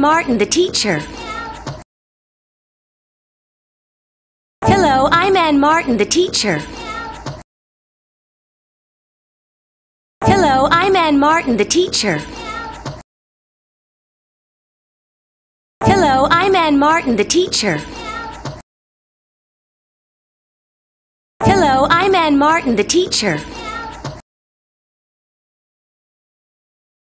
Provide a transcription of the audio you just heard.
Martin, the teacher. Hello, I'm Ann Martin, the teacher. Hello, I'm Ann Martin, the teacher. Hello, I'm Ann Martin, the teacher. Hello, I'm Ann Martin, the teacher.